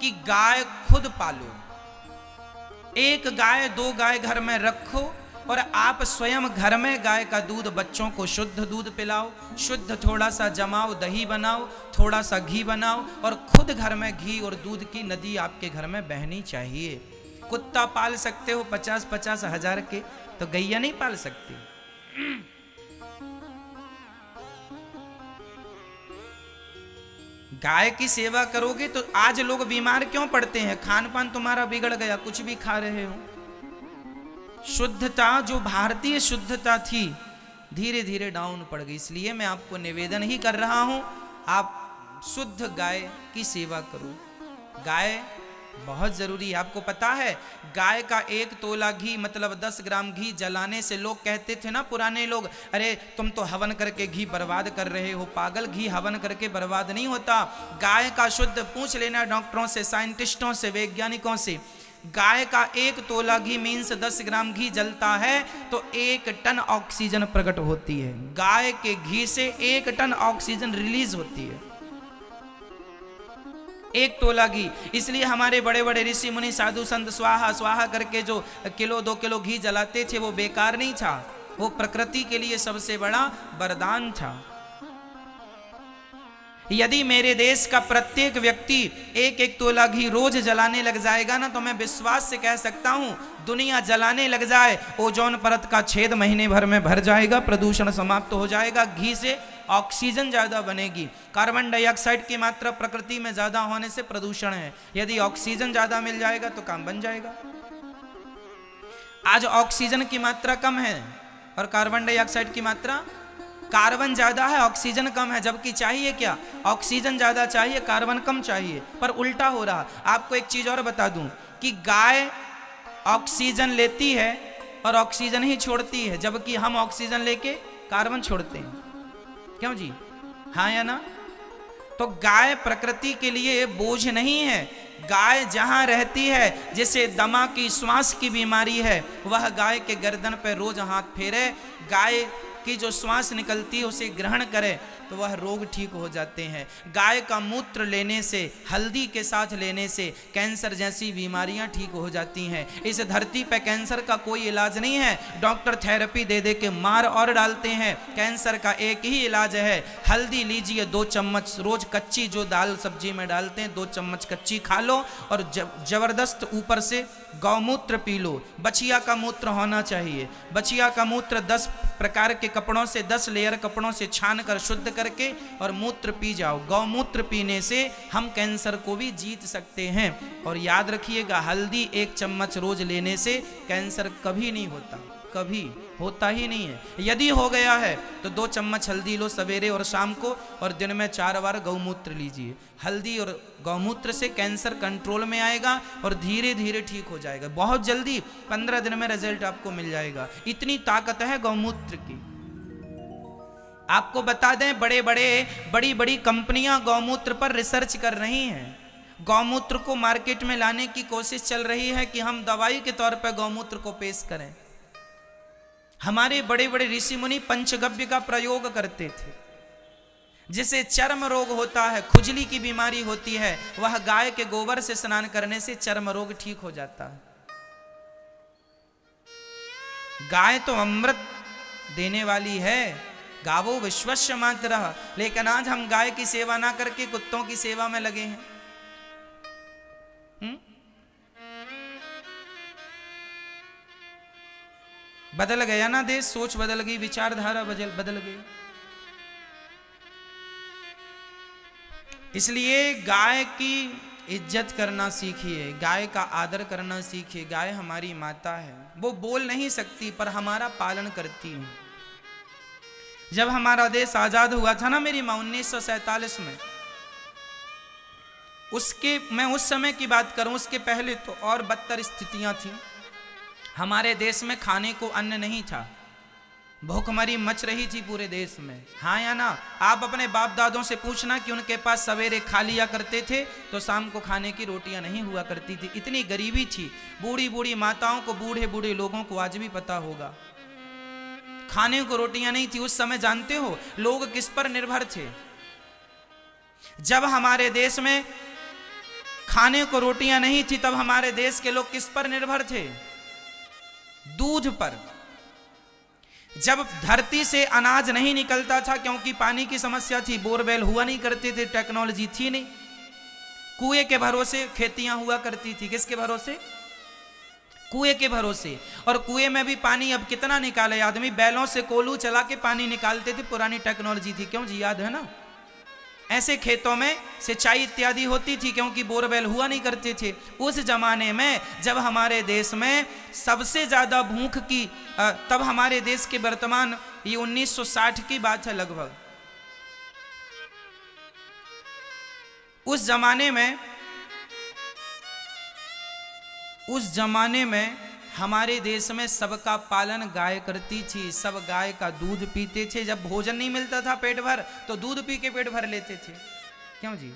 कि गाय खुद पालो। एक गाय, दो गाय घर में रखो और आप स्वयं घर में गाय का दूध, बच्चों को शुद्ध दूध पिलाओ, शुद्ध थोड़ा सा जमाओ, दही बनाओ, थोड़ा सा घी बनाओ और खुद घर में घी और दूध की नदी आपके घर में बहनी चाहिए। कुत्ता पाल सकते हो पचास पचास हज़ार के तो गैया नहीं पाल सकती। गाय की सेवा करोगे तो आज लोग बीमार क्यों पड़ते हैं? खान पान तुम्हारा बिगड़ गया, कुछ भी खा रहे हो। शुद्धता, जो भारतीय शुद्धता थी धीरे धीरे डाउन पड़ गई। इसलिए मैं आपको निवेदन ही कर रहा हूँ, आप शुद्ध गाय की सेवा करो। गाय बहुत ज़रूरी है। आपको पता है, गाय का एक तोला घी मतलब दस ग्राम घी जलाने से लोग कहते थे ना पुराने लोग, अरे, तुम तो हवन करके घी बर्बाद कर रहे हो, पागल घी हवन करके बर्बाद नहीं होता। गाय का शुद्ध पूछ लेना डॉक्टरों से, साइंटिस्टों से, वैज्ञानिकों से। गाय का एक तोला घी मीन्स दस ग्राम घी जलता है तो एक टन ऑक्सीजन प्रकट होती है। गाय के घी से एक टन ऑक्सीजन रिलीज़ होती है। एक तोला घी। इसलिए हमारे बड़े बड़े ऋषि मुनि, साधु संत, स्वाहा स्वाहा करके जो किलो, दो किलो घी जलाते थे, वो बेकार नहीं था। वो प्रकृति के लिए सबसे बड़ा वरदान था। यदि मेरे देश का प्रत्येक व्यक्ति एक एक तोला घी रोज जलाने लग जाएगा ना तो मैं विश्वास से कह सकता हूँ, दुनिया जलाने लग जाए, ओजोन परत का छेद महीने भर में भर जाएगा, प्रदूषण समाप्त तो हो जाएगा, घी से ऑक्सीजन ज़्यादा बनेगी। कार्बन डाइऑक्साइड की मात्रा प्रकृति में ज़्यादा होने से प्रदूषण है। यदि ऑक्सीजन ज़्यादा मिल जाएगा तो काम बन जाएगा। आज ऑक्सीजन की मात्रा कम है और कार्बन डाइऑक्साइड की मात्रा, कार्बन ज़्यादा है, ऑक्सीजन कम है, जबकि चाहिए क्या? ऑक्सीजन ज़्यादा चाहिए, कार्बन कम चाहिए। पर उल्टा हो रहा। आपको एक चीज़ और बता दूँ कि गाय ऑक्सीजन लेती है और ऑक्सीजन ही छोड़ती है, जबकि हम ऑक्सीजन लेके कार्बन छोड़ते हैं। क्यों जी? हाँ या ना? तो गाय प्रकृति के लिए बोझ नहीं है। गाय जहाँ रहती है, जिसे दमा की, श्वास की बीमारी है, वह गाय के गर्दन पर रोज हाथ फेरे। गाय की जो श्वास निकलती है, उसे ग्रहण करे। तो वह रोग ठीक हो जाते हैं। गाय का मूत्र लेने से, हल्दी के साथ लेने से कैंसर जैसी बीमारियाँ ठीक हो जाती हैं। इस धरती पर कैंसर का कोई इलाज नहीं है। डॉक्टर थेरेपी दे दे के मार और डालते हैं। कैंसर का एक ही इलाज है। हल्दी लीजिए दो चम्मच, रोज कच्ची जो दाल सब्ज़ी में डालते हैं, दो चम्मच कच्ची खा लो और ज़बरदस्त ऊपर से गौमूत्र पी लो। बछिया का मूत्र होना चाहिए। बछिया का मूत्र दस प्रकार के कपड़ों से, दस लेयर कपड़ों से छान कर शुद्ध करके और मूत्र पी जाओ। गौमूत्र पीने से हम कैंसर को भी जीत सकते हैं। और याद रखिएगा, हल्दी एक चम्मच रोज लेने से कैंसर कभी नहीं होता। कभी होता ही नहीं है। यदि हो गया है तो दो चम्मच हल्दी लो सवेरे और शाम को और दिन में चार बार गौमूत्र लीजिए। हल्दी और गौमूत्र से कैंसर कंट्रोल में आएगा और धीरे धीरे ठीक हो जाएगा। बहुत जल्दी पंद्रह दिन में रिज़ल्ट आपको मिल जाएगा। इतनी ताकत है गौमूत्र की। आपको बता दें बड़े बड़े बड़ी बड़ी कंपनियाँ गौमूत्र पर रिसर्च कर रही हैं। गौमूत्र को मार्केट में लाने की कोशिश चल रही है कि हम दवाई के तौर पर गौमूत्र को पेश करें। हमारे बड़े बड़े ऋषि मुनि पंचगव्य का प्रयोग करते थे। जिसे चर्म रोग होता है, खुजली की बीमारी होती है, वह गाय के गोबर से स्नान करने से चर्म रोग ठीक हो जाता है। गाय तो अमृत देने वाली है, गावो विश्वस्य मात्र, लेकिन आज हम गाय की सेवा ना करके कुत्तों की सेवा में लगे हैं। हुँ? बदल गया ना देश, सोच बदल गई, विचारधारा बदल बदल गई। इसलिए गाय की इज़्ज़त करना सीखिए, गाय का आदर करना सीखिए, गाय हमारी माता है। वो बोल नहीं सकती, पर हमारा पालन करती है। जब हमारा देश आज़ाद हुआ था ना मेरी माँ, उन्नीस में, उसके मैं उस समय की बात करूँ, उसके पहले तो और बदतर स्थितियाँ थी। हमारे देश में खाने को अन्न नहीं था। भूखमरी मच रही थी पूरे देश में। हाँ या ना? आप अपने बाप दादों से पूछना कि उनके पास सवेरे खा लिया करते थे तो शाम को खाने की रोटियाँ नहीं हुआ करती थी। इतनी गरीबी थी। बूढ़ी बूढ़ी माताओं को बूढ़े बूढ़े लोगों को आज भी पता होगा। खाने को रोटियाँ नहीं थी, उस समय जानते हो? लोग किस पर निर्भर थे? जब हमारे देश में खाने को रोटियाँ नहीं थी, तब हमारे देश के लोग किस पर निर्भर थे? दूध पर। जब धरती से अनाज नहीं निकलता था, क्योंकि पानी की समस्या थी, बोरवेल हुआ नहीं करते थे, टेक्नोलॉजी थी नहीं। कुएँ के भरोसे खेतियाँ हुआ करती थी। किसके भरोसे? कुएँ के भरोसे। और कुएँ में भी पानी अब कितना निकाले, आदमी बैलों से कोलू चला के पानी निकालते थे, पुरानी टेक्नोलॉजी थी। क्यों जी, याद है ना? ऐसे खेतों में सिंचाई इत्यादि होती थी, क्योंकि बोरवेल हुआ नहीं करते थे। उस जमाने में जब हमारे देश में सबसे ज़्यादा भूख की तब हमारे देश के वर्तमान ये 1960 की बात है लगभग। उस जमाने में, उस जमाने में हमारे देश में सबका पालन गाय करती थी, सब गाय का दूध पीते थे। जब भोजन नहीं मिलता था पेट भर तो दूध पी के पेट भर लेते थे। क्यों जी?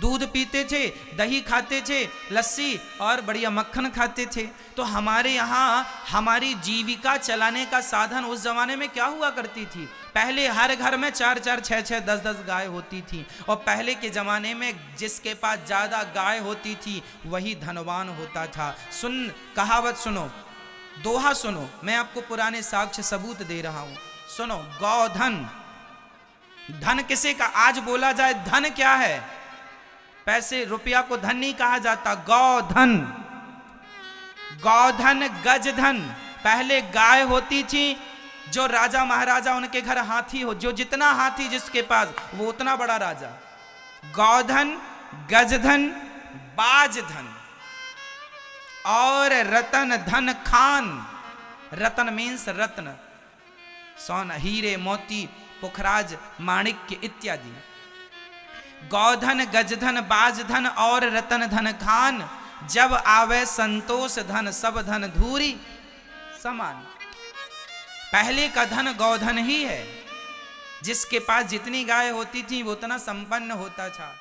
दूध पीते थे, दही खाते थे, लस्सी और बढ़िया मक्खन खाते थे। तो हमारे यहाँ, हमारी जीविका चलाने का साधन उस जमाने में क्या हुआ करती थी? पहले हर घर में चार चार छः छः दस दस गाय होती थी। और पहले के ज़माने में जिसके पास ज़्यादा गाय होती थी, वही धनवान होता था। सुन, कहावत सुनो। दोहा सुनो। मैं आपको पुराने साक्ष्य सबूत दे रहा हूँ। सुनो गौधन धन। किसे का? आज बोला जाए, धन क्या है? पैसे, रुपया को धन नहीं कहा जाता। गौधन गौधन गजधन पहले गाय होती थी जो राजा महाराजा उनके घर हाथी हो, जो जितना हाथी जिसके पास, वो उतना बड़ा राजा। गौधन, गजधन, बाजधन। और रतन धन खान। रतन मीन्स रत्न। सोन, हीरे, मोती, पुखराज, माणिक्य इत्यादि। गौधन, गजधन, बाजधन और रतन धन खान। जब आवे संतोष धन, सब धन धूरी, समान। पहले का धन गौधन ही है। जिसके पास जितनी गाय होती थी, वो उतना संपन्न होता था।